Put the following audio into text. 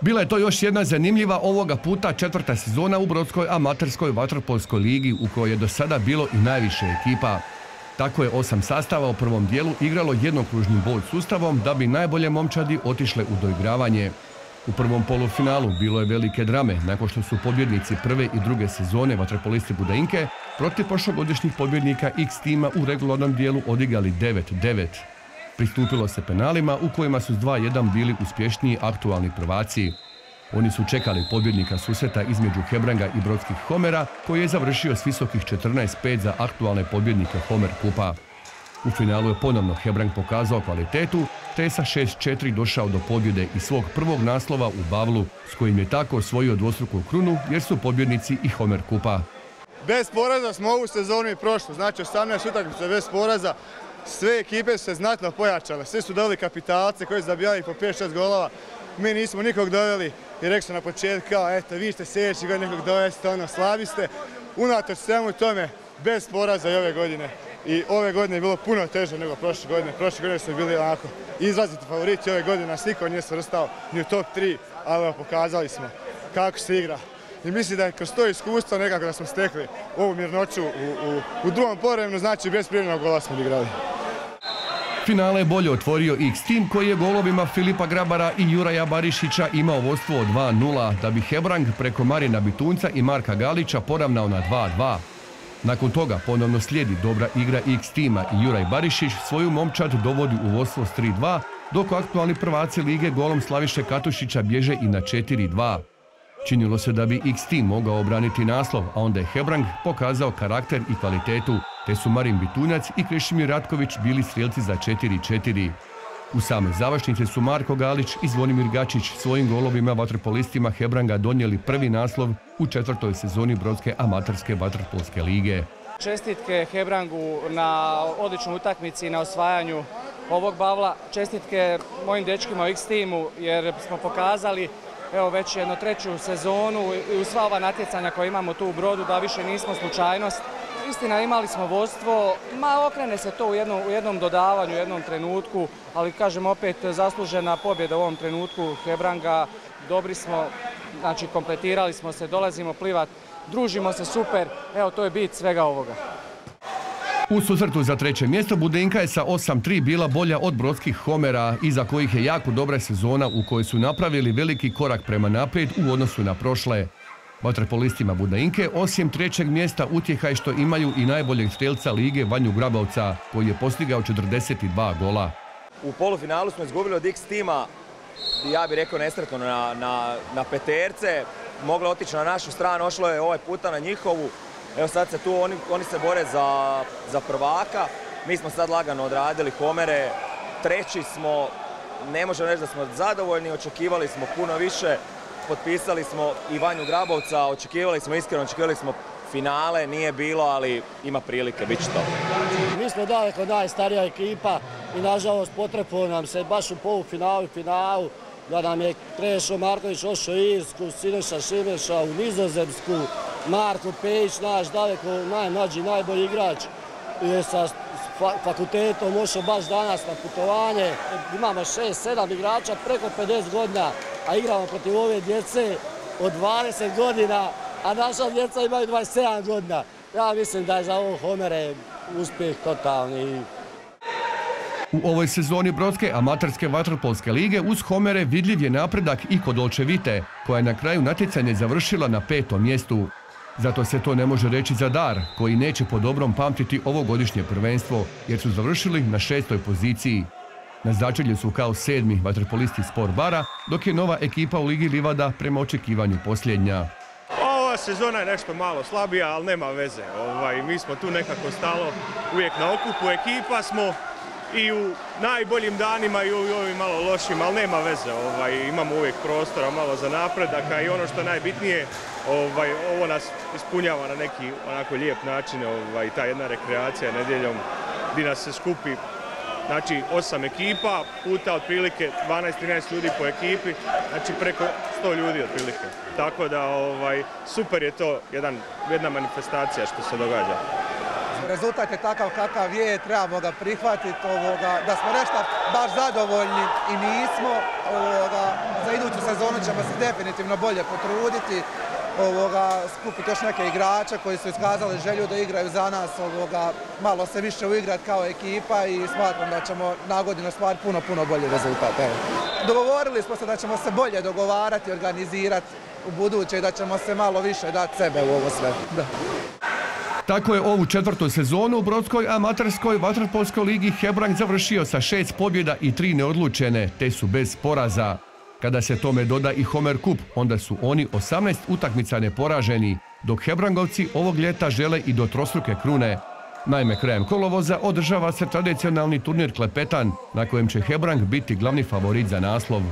Bila je to još jedna zanimljiva ovoga puta četvrta sezona u Brodskoj amaterskoj vaterpolskoj ligi u kojoj je do sada bilo i najviše ekipa. Tako je osam sastava u prvom dijelu igralo jednokružnim bod sustavom da bi najbolje momčadi otišle u doigravanje. U prvom polufinalu bilo je velike drame nakon što su pobjednici prve i druge sezone vaterpolisti Budainke protiv prošlogodišnjih pobjednika X tima u regularnom dijelu odigali 9-9. Pristupilo se penalima u kojima su s 2-1 bili uspješniji aktualni prvaci. Oni su čekali pobjednika susreta između Hebranga i Brodskih Homera, koji je završio s visokih 14-5 za aktualne pobjednike Homer Kupa. U finalu je ponovno Hebrang pokazao kvalitetu, te je sa 6-4 došao do pobjede i svog prvog naslova u Bavlu, s kojim je tako osvojio dvostruku krunu jer su pobjednici i Homer Kupa. Bez poraza smo ovu sezonu i prošlu, znači 18 utakmica bez poraza, sve ekipe su se znatno pojačale, svi su doveli kapitalce koji su zabijali po 5-6 golova. Mi nismo nikog doveli i rekli su na početku kao, eto, vi ste sljedeći god nekog dovesti, ono, slabi ste. Unatoč svemu tome, bez poraza i ove godine. I ove godine je bilo puno teže nego prošle godine. Prošle godine su bili onako izraziti favoriti, ove godine nas niko nije svrstao ni u top 3, ali pokazali smo kako se igra. I mislim da je kroz to iskustvo nekako da smo stekli ovu mirnoću u, u, drugom povremenu, znači bez primjenog gola smo igrali. Finale je bolje otvorio X tim koji je golovima Filipa Grabara i Juraja Barišića imao vodstvo od 2-0, da bi Hebrang preko Marina Bitunca i Marka Galića poravnao na 2-2. Nakon toga ponovno slijedi dobra igra X tima i Juraj Barišić svoju momčad dovodi u vodstvo s 3-2, dok aktualni prvaci lige golom Slaviše Katušića bježe i na 4-2. Činilo se da bi X Team mogao obraniti naslov, a onda je Hebrang pokazao karakter i kvalitetu, te su Marin Bitunjac i Krešimir Ratković bili strijelci za 4-4. U samoj završnici su Marko Galić i Zvonimir Gačić svojim golovima vaterpolistima Hebranga donijeli prvi naslov u četvrtoj sezoni Brodske amaterske vaterpolske lige. Čestitke Hebrangu na odličnoj utakmici i na osvajanju ovog bavla. Čestitke mojim dečkima u X-Teamu jer smo pokazali evo već jednu treću sezonu i u sva ova natjecanja koje imamo tu u Brodu da više nismo slučajnost. Istina, imali smo vodstvo, ma okrene se to u jednom, u jednom dodavanju, u jednom trenutku, ali kažem opet zaslužena pobjeda u ovom trenutku Hebranga, dobri smo, znači kompletirali smo se, dolazimo plivat, družimo se super, evo to je bit svega ovoga. U susretu za treće mjesto Budenka je sa 8-3 bila bolja od brodskih Homera, iza kojih je jako dobra sezona u kojoj su napravili veliki korak prema naprijed u odnosu na prošle. Vaterpolistima Budainke osim trećeg mjesta utjeha je što imaju i najboljeg strelca lige Vanju Grabavca, koji je postigao 42 gola. U polufinalu smo izgubili od X tima, ja bih rekao nesretno na, na, na peterce. Moglo otići na našu stranu, ošlo je ovaj puta na njihovu. Evo sad se tu, oni, oni se bore za, za prvaka. Mi smo sad lagano odradili Homere, treći smo, ne možemo reći da smo zadovoljni, očekivali smo puno više. Potpisali smo i Vanju Grabovca, očekivali smo, iskreno očekivali smo finale, nije bilo, ali ima prilike, bit će to. Mi smo daleko najstarija ekipa i nažalost potrebno nam se baš u polufinalu i finalu da nam je Krešo Marković ošao Irsku, Sineša Šimeša u Nizozemsku, Marko Pejić, naš daleko najmlađi, najbolji igrač je sa fakultetom ošao baš danas na putovanje. Imamo 6-7 igrača preko 50 godina, a igramo protiv ove djece od 20 godina, a naša djeca imaju 27 godina. Ja mislim da je za ovo Homere uspjeh totalni. U ovoj sezoni Brodske amaterske vaterpolske lige uz Homere vidljiv je napredak i kod Olčevite, koja je na kraju natjecanje završila na petom mjestu. Zato se to ne može reći za dar, koji neće po dobrom pamtiti ovogodišnje prvenstvo, jer su završili na šestoj poziciji. Na začelju su kao sedmi vaterpolisti Sport Bara, dok je nova ekipa u Ligi Livada prema očekivanju posljednja. Ova sezona je nešto malo slabija, ali nema veze. Ovaj, mi smo tu nekako stalo uvijek na okupu. Ekipa smo i u najboljim danima i u ovim malo lošim, ali nema veze. Ovaj, imamo uvijek prostora malo za napredaka i ono što je najbitnije, ovaj, ovo nas ispunjava na neki onako lijep način, ovaj, ta jedna rekreacija nedjeljom gdje nas se skupi Znači osam ekipa puta otprilike 12-13 ljudi po ekipi, znači preko 100 ljudi otprilike. Tako da ovaj, super je to jedan, jedna manifestacija što se događa rezultat je takav kakav je, trebamo ga prihvatiti, da smo nešto baš zadovoljni i nismo, za iduću sezonu ćemo se definitivno bolje potruditi, skupiti još neke igrače koji su iskazali želju da igraju za nas, malo se više uigrati kao ekipa i smatram da ćemo na godinu stvariti puno, puno bolji rezultat. Dogovorili smo se da ćemo se bolje dogovarati, organizirati u buduće i da ćemo se malo više dati sebe u ovo sve. Tako je ovu četvrtu sezonu u Brodskoj amaterskoj vaterpolskoj ligi Hebrang završio sa šest pobjeda i tri neodlučene, te su bez poraza. Kada se tome doda i Homer Kup, onda su oni 18 utakmica neporaženi, dok Hebrangovci ovog ljeta žele i do trostruke krune. Naime, krajem kolovoza održava se tradicionalni turnir Klepetan, na kojem će Hebrang biti glavni favorit za naslov.